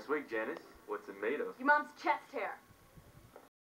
Nice wig, Janice. What's it made of? Your mom's chest hair.